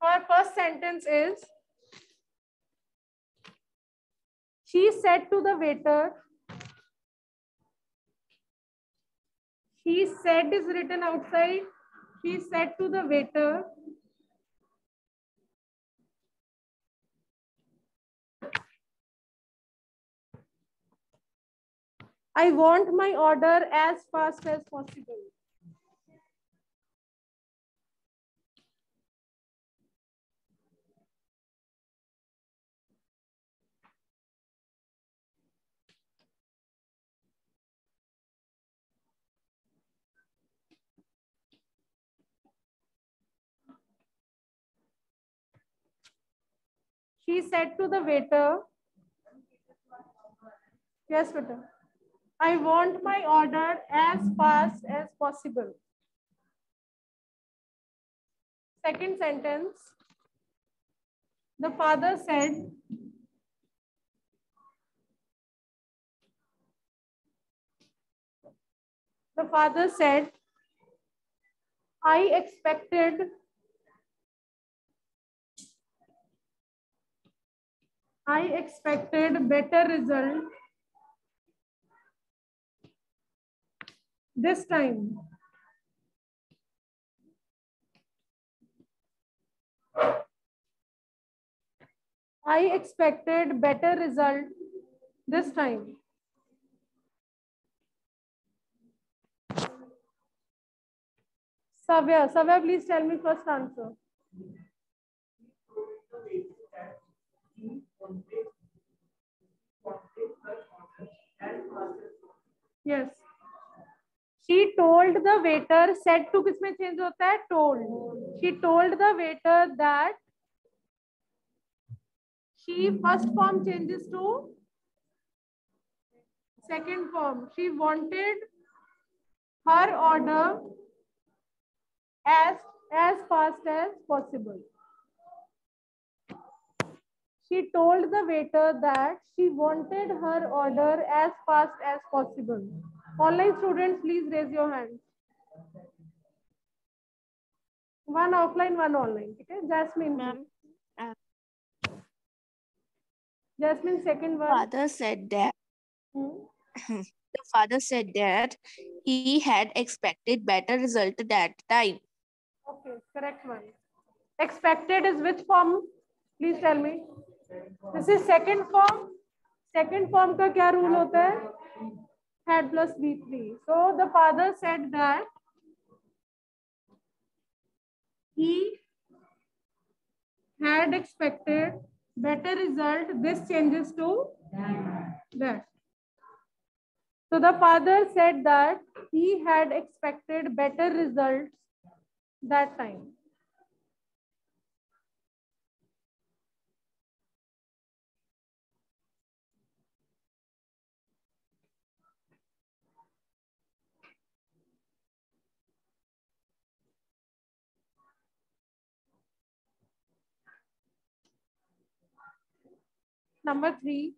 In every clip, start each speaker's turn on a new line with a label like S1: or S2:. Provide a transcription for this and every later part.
S1: Our first sentence is She said to the waiter, He said is written outside. She said to the waiter, I want my order as fast as possible. She said to the waiter, Yes, waiter. I want my order as fast as possible. Second sentence. The father said, the father said, I expected I expected better result this time. I expected better result this time. Savya, Savya, please tell me first answer. Yes. She told the waiter, said to किसमें change होता है? Told. She told the waiter that she first form changes to second form. She wanted her order as as fast as possible. She told the waiter that she wanted her order as fast as possible. Online students, please raise your hands. One offline, one online. Okay, Jasmine.
S2: Ma'am, uh,
S1: Jasmine, second one.
S2: father said that
S1: Hmm?
S2: the father said that he had expected better result that time.
S1: Okay, correct one. Expected is which form? Please tell me. This is second form second form का क्या rule होता है? Had plus V three so the father said that he had expected better result this changes to that so the father said that he had expected better results that time. Number three.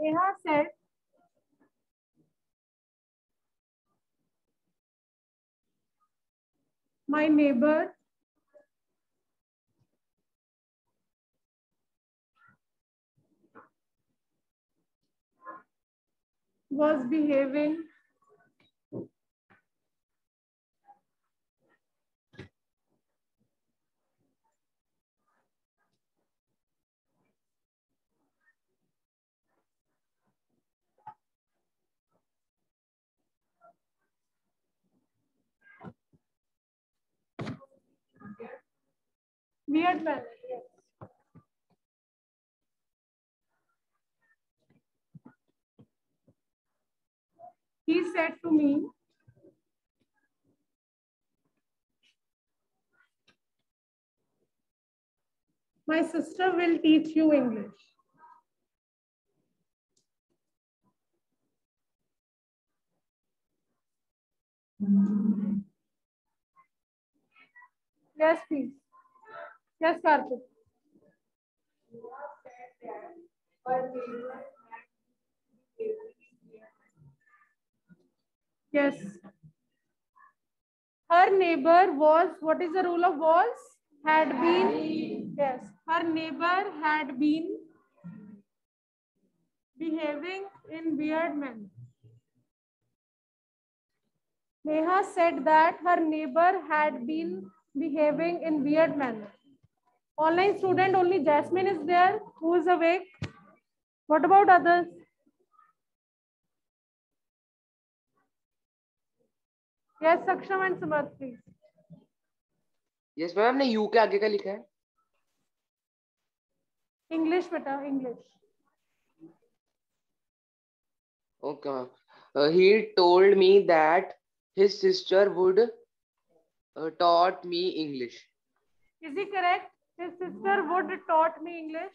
S1: Neha said, my neighbor was behaving weird. Yes. He said to me, My sister will teach you English. Yes, please. Yes, Karthik. Yes. her neighbor was what is the rule of was had been yes her neighbor had been behaving in weird manner neha said that her neighbor had been behaving in weird manner online student only jasmine is there who is awake what about others Yes, Saksham and Samarth, please.
S3: Yes ma'am हमने you के आगे का लिखा है
S1: English, beta, English.
S3: Okay ma'am he told me that his sister would uh, taught me english
S1: Is he correct? His sister would taught me English.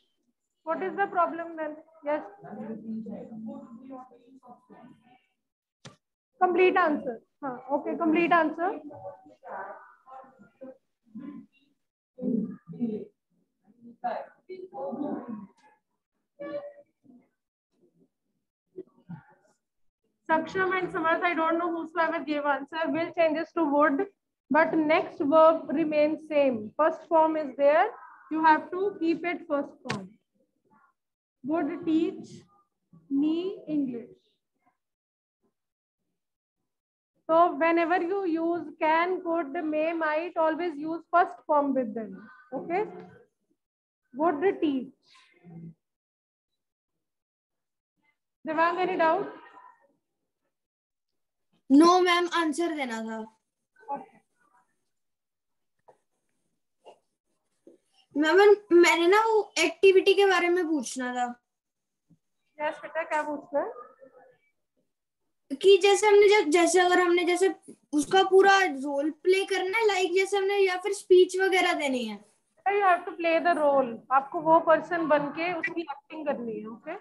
S1: What is the problem then? Yes. Complete answer. Huh, okay, complete answer. Saksham and Samarth, I don't know whosoever gave answer, will changes to would, but next verb remains same. First form is there. You have to keep it first form. Would teach me English. So whenever you use can, could, may, might, always use first form with them. Okay. Would teach. Devang, any doubt?
S4: No, ma'am. Answer dena tha. Ma'am मैंने ना वो activity के बारे में पूछना था।
S1: Yes बेटा क्या पूछना है?
S4: कि जैसे हमने जब जैसे अगर हमने जैसे उसका पूरा रोल प्ले करना है लाइक जैसे हमने या फिर स्पीच वगैरह देनी है?
S1: You have to play the role आपको वो पर्सन बन के उसकी एक्टिंग करनी है ओके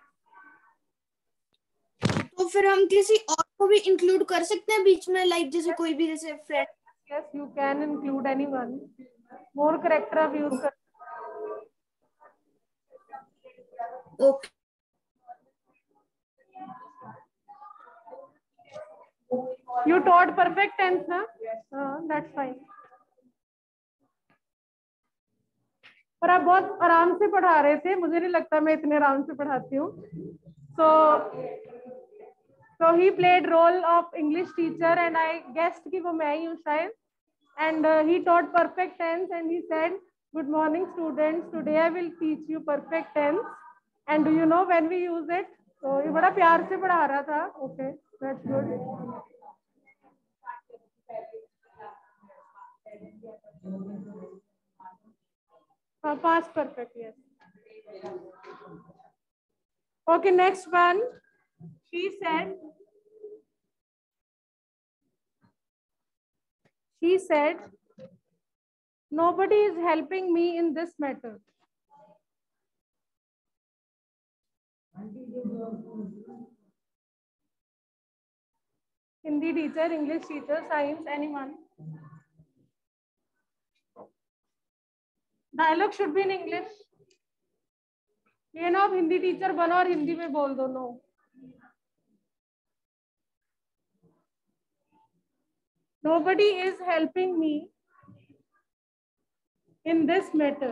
S4: तो फिर हम किसी और को भी इंक्लूड कर सकते हैं बीच में लाइक जैसे कोई भी जैसे friend
S1: yes you can include anyone. More character आप use कर
S4: okay.
S1: You taught perfect tense na? Yes. uh, पर आप बहुत आराम से पढ़ा रहे थे। मुझे नहीं लगता मैं इतने आराम से पढ़ाती हूँ। So so he played role of English teacher and I guessed की वो मैं ही हूँ शायद। And he taught perfect tense and he said good morning students today I will teach you perfect tense and do you know when we use it so ये बड़ा प्यार से पढ़ा रहा था that's good Uh, past perfect, yes. Okay, next one. She said, she said, nobody is helping me in this matter. Hindi teacher, English teacher, science, anyone? Dialogue should be in English ये ना आप Hindi teacher बनो और हिंदी में बोल दो no nobody is helping me in this matter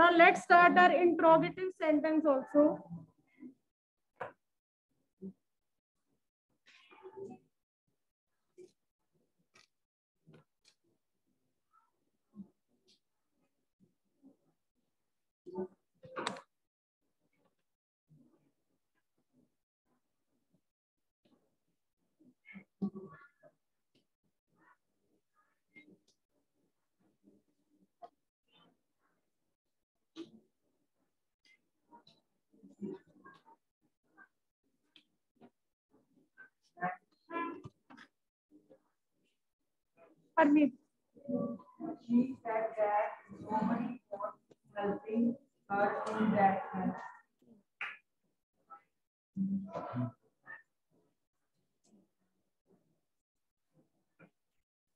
S1: now let's start our interrogative sentence also Parmeet.
S5: She said that nobody was helping her in that manner.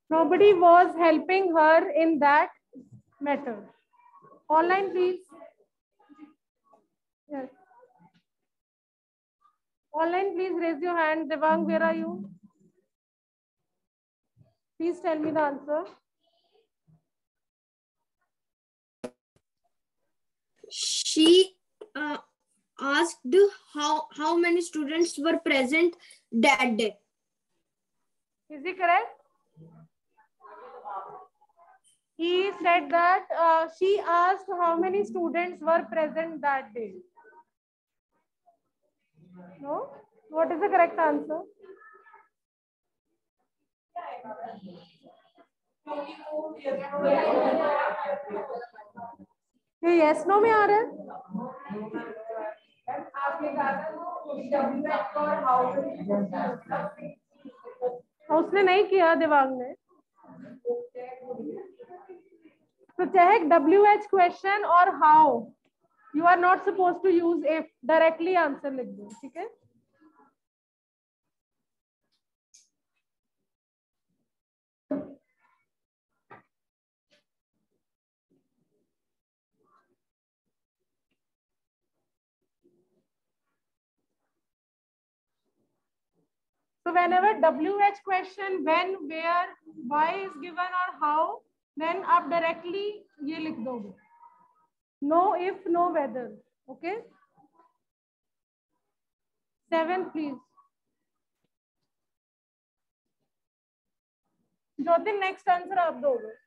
S1: Nobody was helping her in that matter. Online, please. Yes. Online, please raise your hand. Devang, where are you? Please tell me the answer.
S4: She uh, asked how how many students were present that day.
S1: Is he correct? He said that uh, she asked how many students were present that day. No? What is the correct answer? ये yes no में आ रहा है। उसने नहीं किया दिवांग ने तो चाहे डब्ल्यू एच क्वेश्चन और how you are not suppose to use if directly answer लिख दो, ठीक है? So whenever WH question when, where, why is given or how, then आप directly ये लिख दोगे. No if, no whether. Okay. Seven, please. Jyoti next answer आप दोगे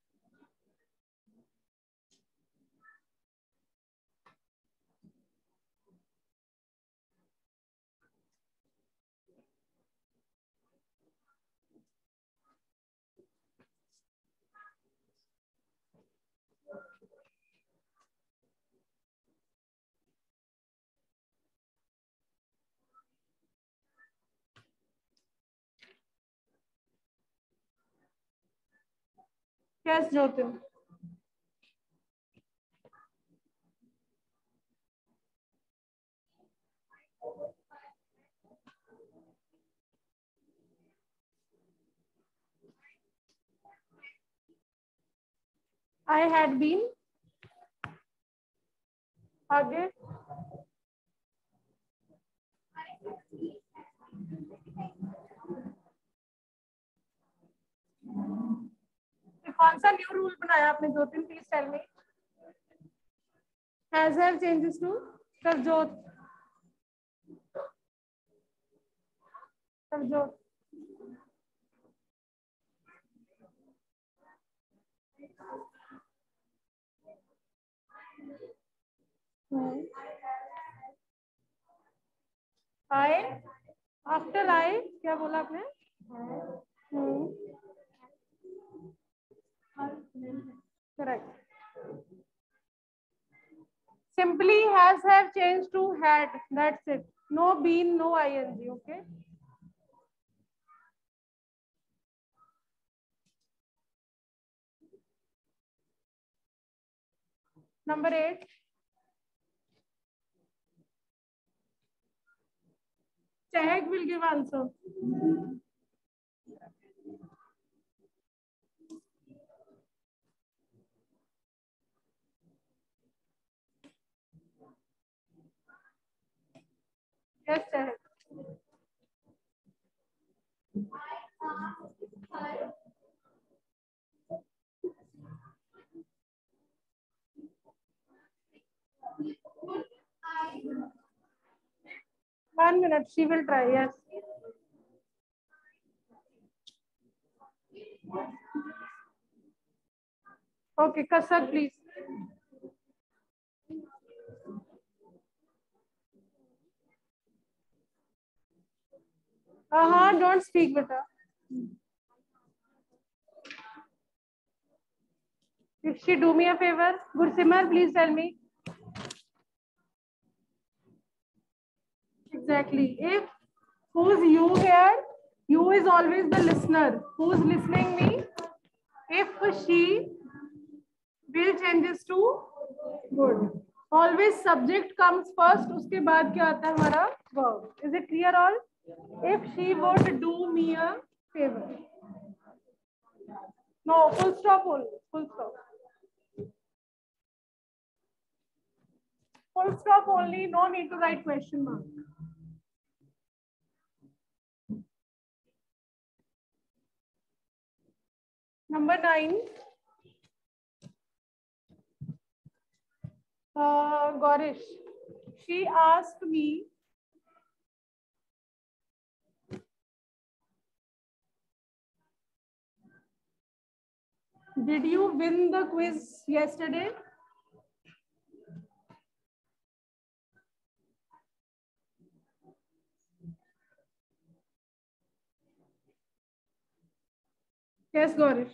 S1: Yes, Jyotin. I had been आगे ये सा न्यू रूल बनाया आपने दो तीन please tell me. Has have changes to Sarjot Sarjot I after I क्या बोला आपने? हम्म correct simply has have changed to had that's it no been no ing okay number 8 Chahak will give answer Yes, Chahak. One minute, she will try, yes. Okay, Kasak, please. Uh-huh, don't speak, beta. If she do me a favor, Gursimar, please tell me. Exactly. If who's you here, you is always the listener. Who's listening me? If she will changes to good. Always subject comes first. उसके बाद क्या आता है हमारा verb. Is it clear all? If she would do me a favor. No, full stop only. Full stop. full stop only no need to write question mark number 9 uh, Gorish she asked me Did you win the quiz yesterday? Yes, Gaurish.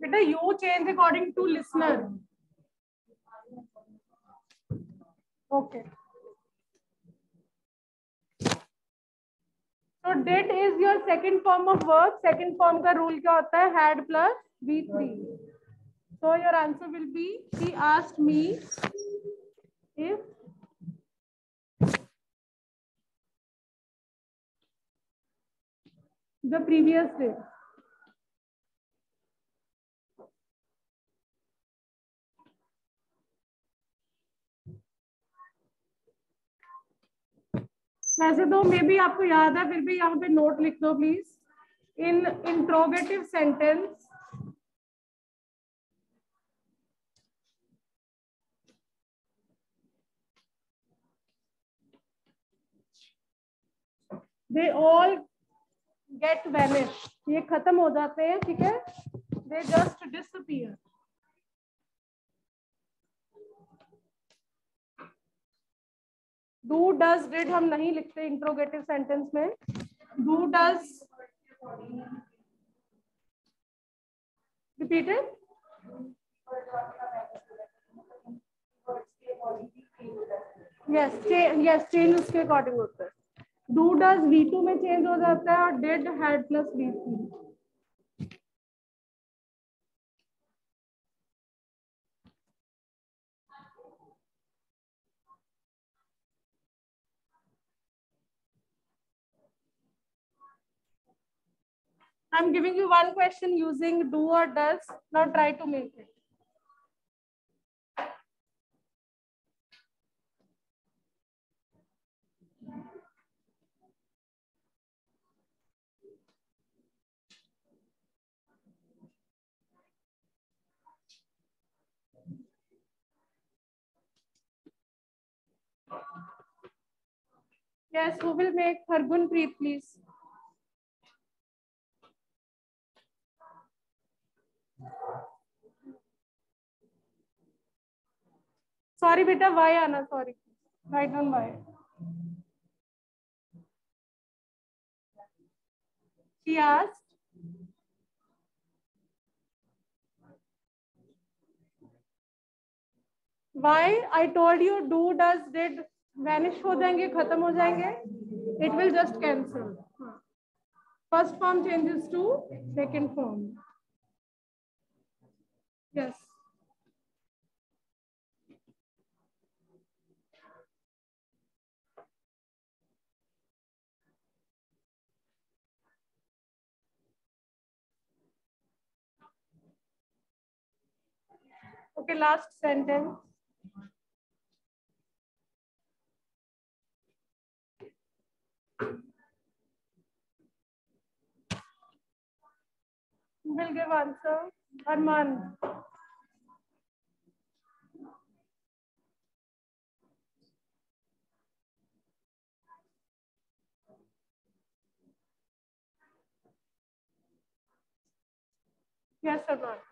S1: Beta, you change according to listener. Okay. So did is your second form of verb second form का rule क्या होता है? Had plus V three so your answer will be she asked me if the previous day वैसे तो मे भी आपको याद है, फिर भी यहाँ पे नोट लिख दो please in interrogative sentence they all get vanish ये खत्म हो जाते हैं, ठीक है? They just disappear do does did हम नहीं लिखते इंट्रोगेटिव सेंटेंस में। Do does repeated yes yes change उसके अकॉर्डिंग होता है। डू डज वी टू में चेंज हो जाता है और did had plus V three I'm giving you one question using do or does. Now try to make it. Yes, who will make Hargunpreet, please? Sorry, beta, why Anna? Sorry. Write down why. She asked. Why I told you do does did vanish हो जाएँगे खत्म हो जाएँगे it will just cancel first form changes to second form yes Okay, last sentence. Will give answer? Arman. Yes, Arman.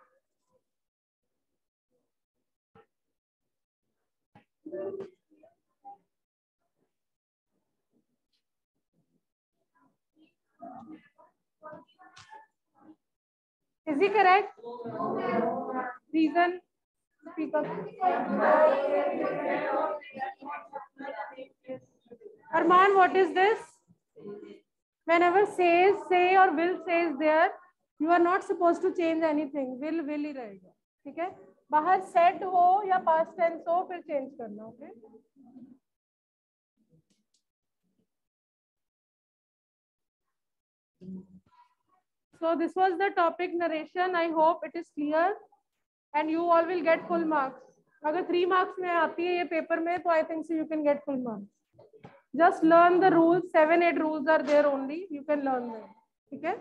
S1: Is he correct? Reason? Speak. Arman, what is this? Whenever says, say or will says there, you are not supposed to change anything. Will, will ही रहेगा. ठीक है? बाहर सेट हो या past tense हो फिर चेंज करना okay okay? So this was the topic narration. I hope it is clear and you all will get full. अगर three marks में आती है ये paper में तो I think so you can get full marks. Just learn the rules. Seven eight rules are there only. You can learn them. ठीक है?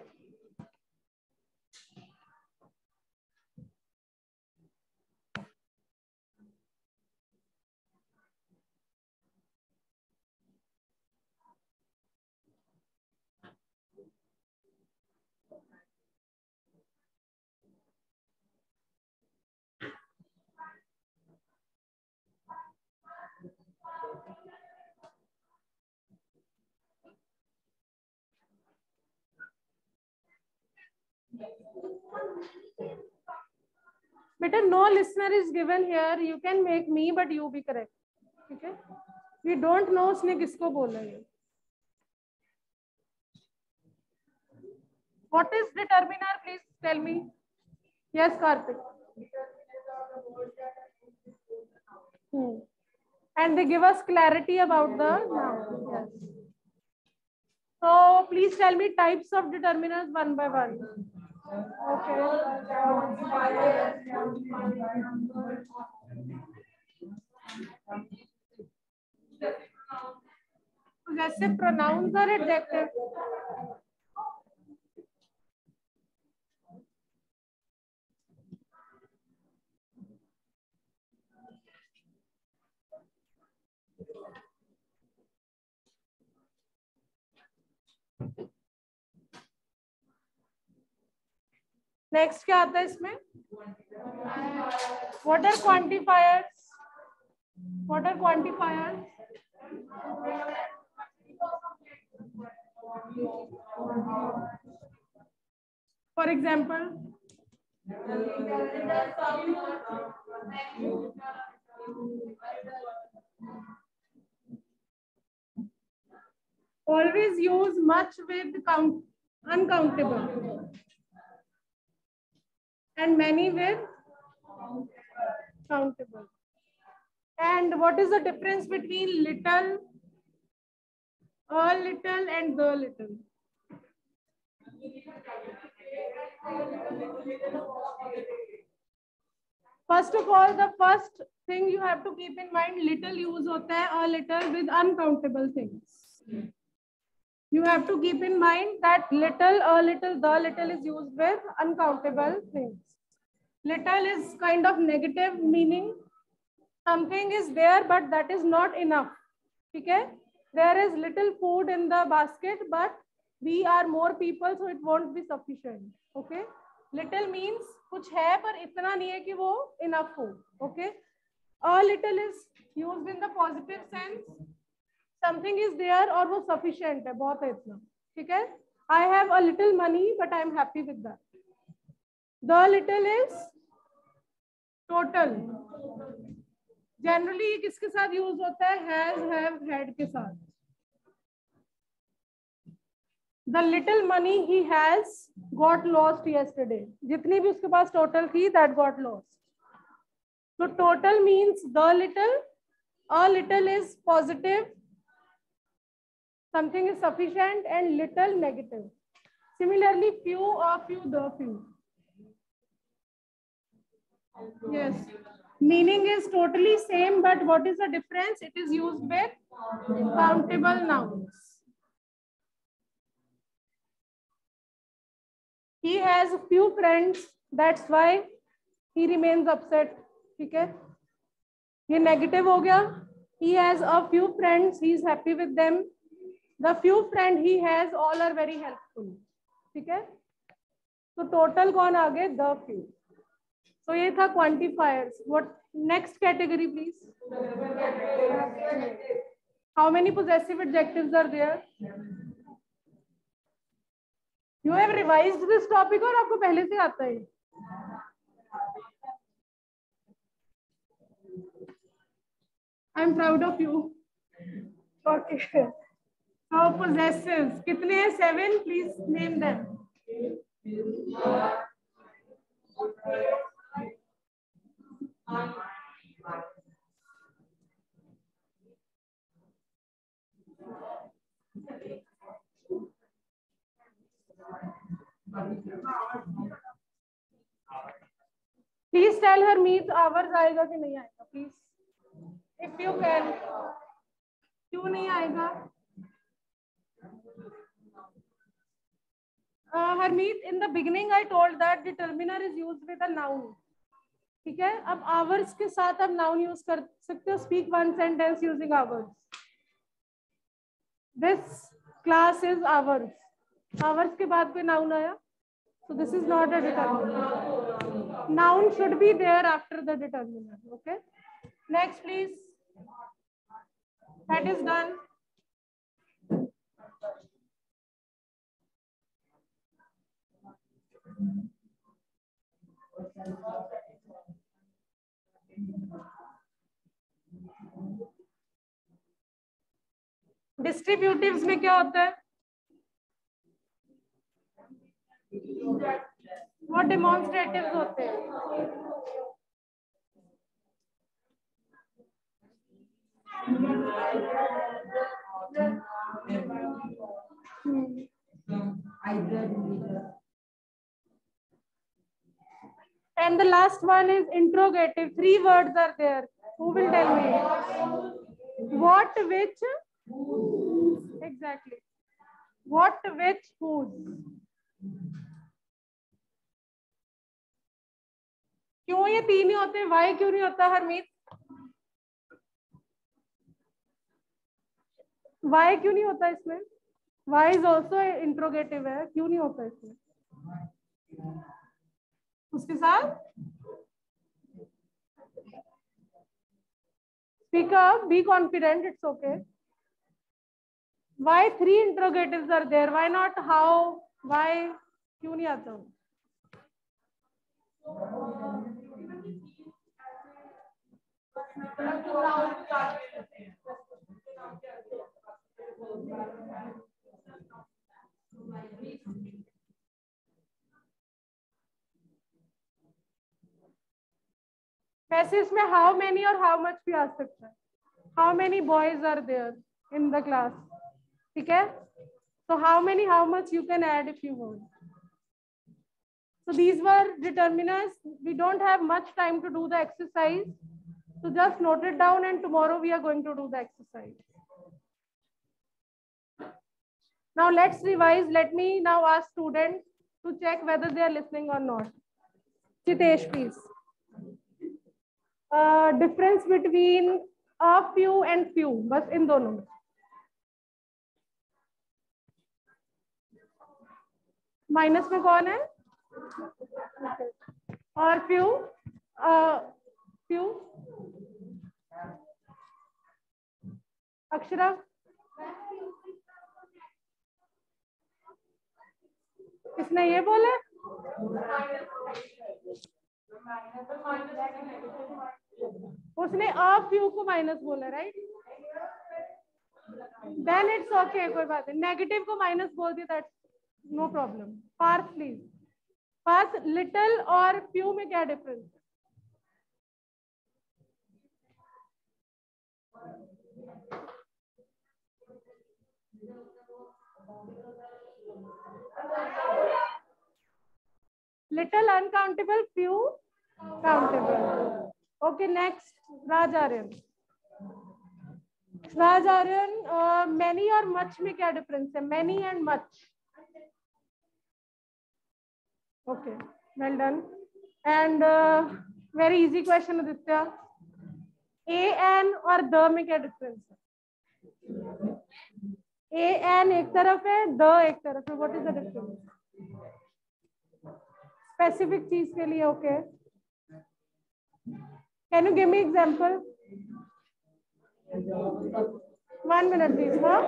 S1: बेटा no listener is given here you can make me but you be correct ठीक है? We don't know उसने किसको बोला है। What is the determiner please tell me yes Kartik and they give us clarity about the So please tell me types of determiners one by one Possessive pronouns or adjective? Next क्या आता है इसमें? Quantifiers what are quantifiers for example always use much with count, uncountable. And many with countable. And what is the difference between little, a little and the little? First of all, the first thing you have to keep in mind, little use hota hai a little with uncountable things You have to keep in mind that little, a little, the little is used with uncountable things. Little is kind of negative meaning. Something is there, but that is not enough. Okay? There is little food in the basket, but we are more people, so it won't be sufficient. Okay? Little means कुछ है पर इतना नहीं है कि वो enough हो. Okay? A little is used in the positive sense. Something is there और वो सफिशियंट है, बहुत है इतना। ठीक है? I have a little money but I am happy with that the little is total generally ये किसके साथ यूज़ होता है? हैज़ के साथ। The little money he has got lost yesterday जितनी भी उसके पास टोटल थी दैट गॉट लॉस तो total means the little a little is positive Something is sufficient and little negative. Similarly, few or few, the few. Yes. Meaning is totally same, but what is the difference? It is used with countable nouns. He has a few friends. That's why he remains upset. ठीक है ये negative हो गया he has a few friends he is happy with them The few friend he has all are very helpful ठीक है? तो total कौन आ गए? द फ्यू तो ये था quantifiers what next category please how many possessive adjectives are there you have revise this topic और आपको पहले से आता है I am proud of you okay so possessives कितने हैं? Seven please name them please tell Harmeet ours आएगा कि नहीं आएगा प्लीज़ इफ़ यू कैन क्यों नहीं आएगा? Harmeet in the beginning I told that determiner is used with noun ठीक है? अब आवर्स के साथ अब नाउन यूज़ कर सकते हो speak one sentence using ours this class is ours ours के बाद कोई नाउन आया? So this is not a determiner noun should be there after the determiner okay next please that is done distributives में क्या होता है? वो डिमॉन्स्ट्रेटिव्स होते हैं? And the last one is interrogative. Three words are there. Who will tell me? What, which? Exactly. What, which, whose? क्यों ये तीन ही होते हैं वाई क्यों नहीं होता हरमीत वाई क्यों नहीं होता इसमें वाई इज़ ऑल्सो इंट्रोगेटिव है क्यों नहीं होता इसमें उसके साथ speak up be confident it's okay why three interrogatives are there why not how why क्यों नहीं आता हूँ वैसे इसमें हाउ मेनी और हाउ मच भी आ सकता है how many boys are there in the class ठीक है so how many how much you can add if you want so these were determiners we don't have much time to do the exercise so just note it down and tomorrow we are going to do the exercise now let's revise let me now ask students to check whether they are listening or not chitesh please uh, between a few and few बस इन दोनों में। Minus में कौन है? और few few Akshara? किसने ये बोला? उसने अ फ्यू को माइनस बोला राइट देन इट्स ओके कोई बात नहीं। नेगेटिव को माइनस बोल दिया that no problem Parth please Parth little और फ्यू में क्या difference little uncountable, few countable. Okay next Raj Aryan Raj Aryan many और मच में क्या डिफरेंस है? Many and much okay well done and very easy question Aditya a an और the में क्या डिफरेंस है? ए एन एक तरफ़ है द एक तरफ़ है. What is the difference specific चीज़ के लिए okay okay. Can you give me example one minute please हाँ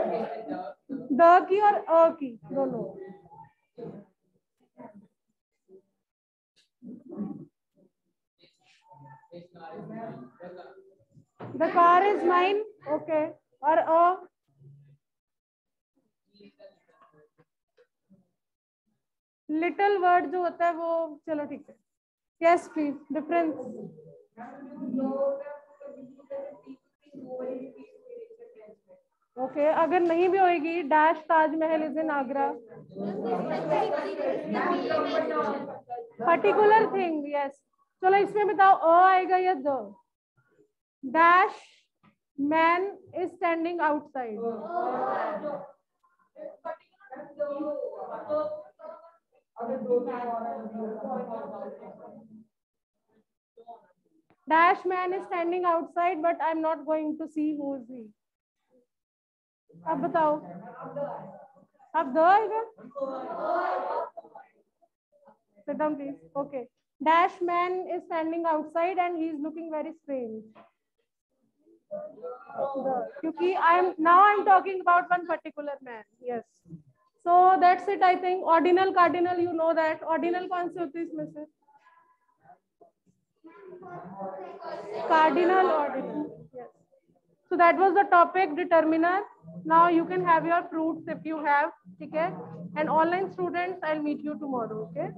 S1: द की और अ की दोनों the car is mine okay और अ लिटिल वर्ड जो होता है वो, चलो ठीक है. Yes please difference okay okay, अगर नहीं भी होएगी dash Taj Mahal is in Agra. Particular thing yes चलो इसमें बताओ अ आएगा या the? Dash man is standing outside dash man is standing outside but i'm not going to see who is he अब बताओ अब द आएगा sit down please okay dash man is standing outside and he is looking very strange the, क्योंकि i'm now i'm talking about one particular man yes so that's it i think ordinal cardinal you know that ordinal कौन से होते हैं इसमें से cardinal ordinal yes. So that was the topic determiner. Now you can have your fruits if you have okay? And online students i'll meet you tomorrow okay